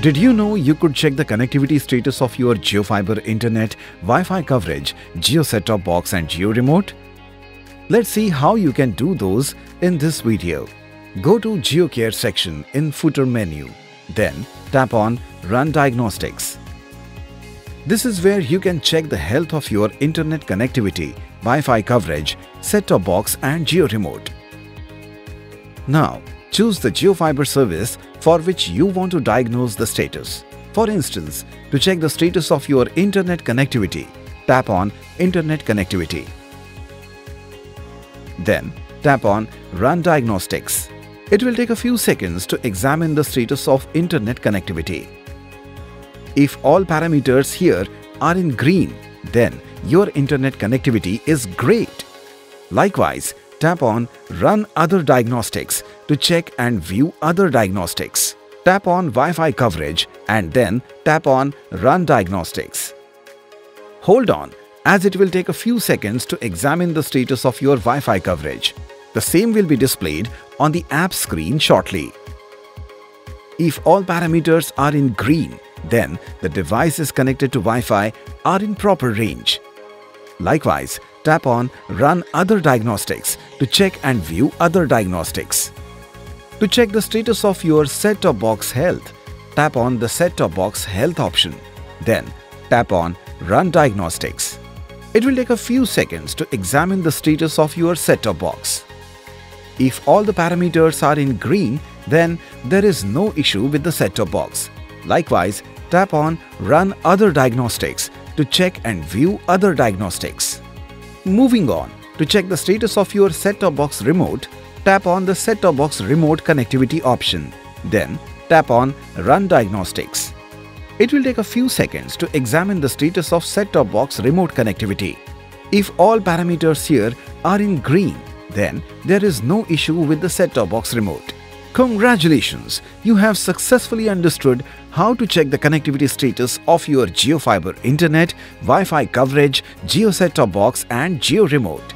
Did you know you could check the connectivity status of your JioFiber internet, Wi-Fi coverage, Jio set-top box and Jio remote? Let's see how you can do those in this video. Go to JioCare section in footer menu. Then tap on Run Diagnostics. This is where you can check the health of your internet connectivity, Wi-Fi coverage, set-top box and Jio remote. Now, choose the JioFiber service for which you want to diagnose the status. For instance, to check the status of your internet connectivity, tap on Internet Connectivity. Then, tap on Run Diagnostics. It will take a few seconds to examine the status of internet connectivity. If all parameters here are in green, then your internet connectivity is great. Likewise, tap on Run Other Diagnostics to check and view other diagnostics. Tap on Wi-Fi coverage and then tap on Run Diagnostics. Hold on as it will take a few seconds to examine the status of your Wi-Fi coverage. The same will be displayed on the app screen shortly. If all parameters are in green, then the devices connected to Wi-Fi are in proper range. Likewise, tap on Run Other Diagnostics to check and view other diagnostics. To check the status of your set-top box health, tap on the set-top box health option. Then tap on Run Diagnostics. It will take a few seconds to examine the status of your set-top box. If all the parameters are in green, then there is no issue with the set-top box. Likewise, tap on Run Other Diagnostics to check and view other diagnostics. Moving on, to check the status of your set-top box remote, tap on the set-top box remote connectivity option. Then tap on Run Diagnostics. It will take a few seconds to examine the status of set-top box remote connectivity. If all parameters here are in green, then there is no issue with the set-top box remote. Congratulations! You have successfully understood how to check the connectivity status of your JioFiber internet, Wi-Fi coverage, Jio set-top box and Jio remote.